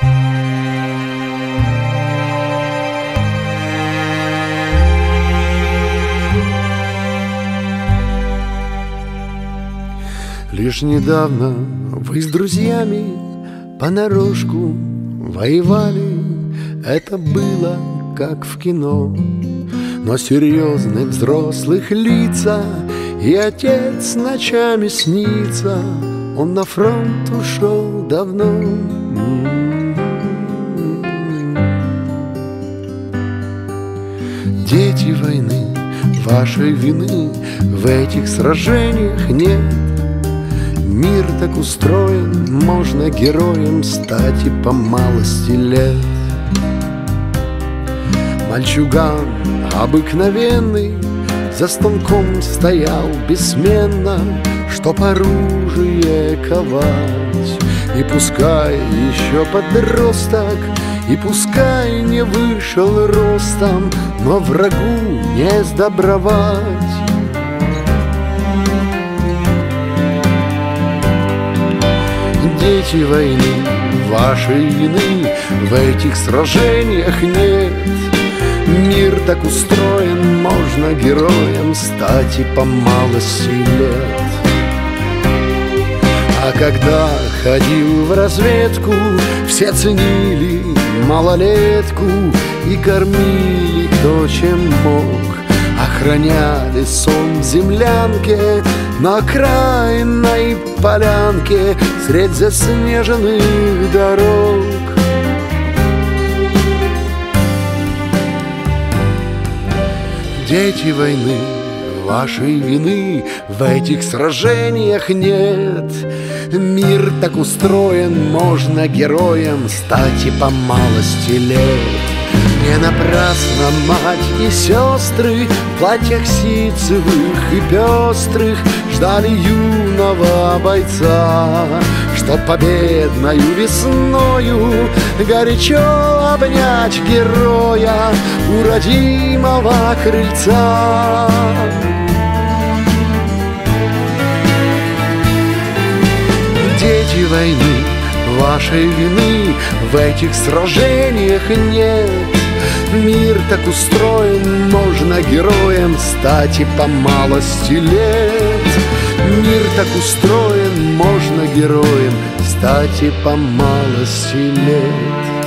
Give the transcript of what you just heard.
Лишь недавно вы с друзьями понарошку воевали. Это было как в кино. Но серьезные взрослых лица И отец ночами снится. Он на фронт ушел давно Дети войны, вашей вины В этих сражениях нет Мир так устроен, можно героем стать и по малости лет. Мальчуган обыкновенный за станком стоял бессменно, Чтоб оружие ковать. И пускай еще подросток, и пускай не вышел ростом, Но врагу не сдобровать. дети войны, вашей вины в этих сражениях нет. Мир так устроен, можно героем стать и по малости лет. А когда ходил в разведку, все ценили малолетку и кормили кто чем мог. Охраняли сон землянке на окраинной полянке Средь заснеженных дорог Дети войны, вашей вины. В этих сражениях нет. Мир так устроен, можно героем Стать и по малости лет. Не напрасно мать и сестры В платьях ситцевых и пестрых Ждали юного бойца. Что победною весною Горячо обнять героя У родимого крыльца войны Вашей вины в этих сражениях нет. Мир так устроен, можно героем стать и по малости лет. Мир так устроен, можно героем стать и по малости лет